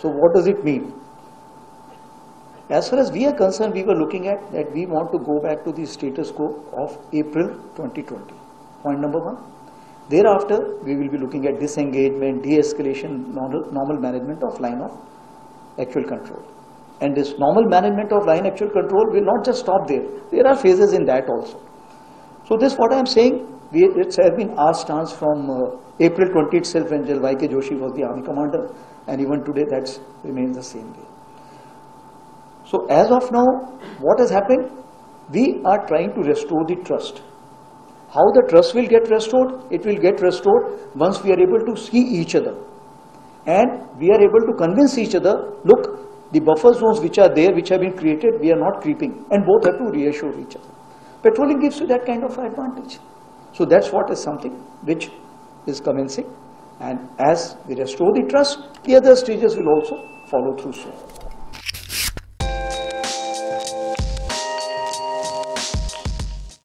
So what does it mean? As far as we are concerned, we were looking at that we want to go back to the status quo of April 2020. Point number one. Thereafter, we will be looking at disengagement, de-escalation, normal, normal management of line of actual control. And this normal management of line actual control will not just stop there. There are phases in that also. So this what I am saying, we, it has been our stance from uh, April 20 itself when General Y.K. Joshi was the army commander and even today that remains the same way. So as of now, what has happened? We are trying to restore the trust. How the trust will get restored? It will get restored once we are able to see each other. And we are able to convince each other, look, the buffer zones which are there, which have been created, we are not creeping. And both have to reassure each other. Patrolling gives you that kind of advantage. So that's what is something which is commencing. And as we restore the trust, the other stages will also follow through soon.